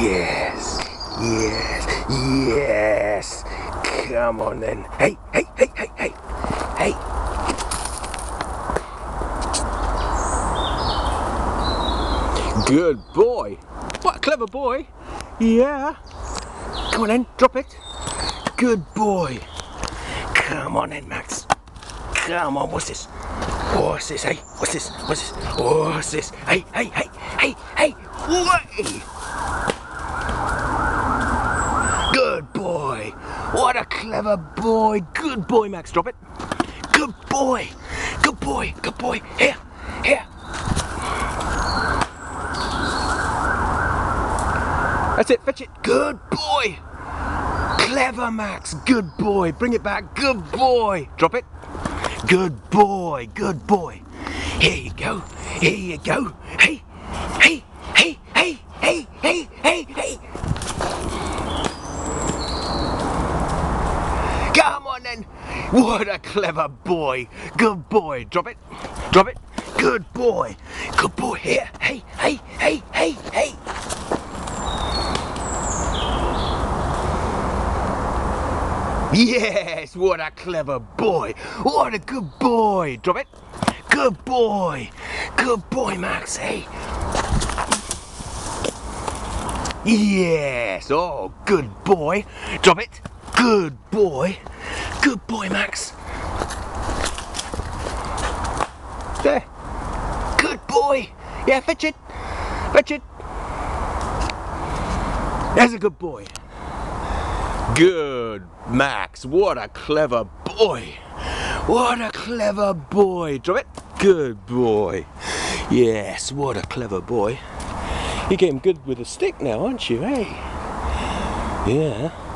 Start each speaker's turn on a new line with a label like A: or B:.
A: Yes. Yes. Yes. Come on then. Hey, hey, hey, hey, hey. Hey. Good boy. What a clever boy. Yeah. Come on then, drop it. Good boy. Come on then, Max. Come on, what's this? What's this? Hey, what's this? What's this? What's this? Hey, hey, hey, hey, hey! Good boy. What a clever boy. Good boy, Max. Drop it. Good boy. Good boy. Good boy. Here, here. That's it. Fetch it. Good boy. Clever, Max. Good boy. Bring it back. Good boy. Drop it. Good boy. Good boy. Here you go. Here you go. Hey, hey, hey, hey, hey, hey, hey, hey. Come on then. What a clever boy. Good boy. Drop it. Drop it. Good boy. Good boy. Here. Hey, hey, hey, hey, hey. Yes, what a clever boy. What a good boy. Drop it. Good boy. Good boy, Max. Hey. Yes. Oh, good boy. Drop it. Good boy. Good boy, Max. There. Good boy. Yeah, fetch it. Fetch it. That's a good boy. Good, Max. What a clever boy. What a clever boy. Drop it. Good boy. Yes, what a clever boy. You're getting good with a stick now, aren't you, hey? Yeah.